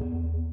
you.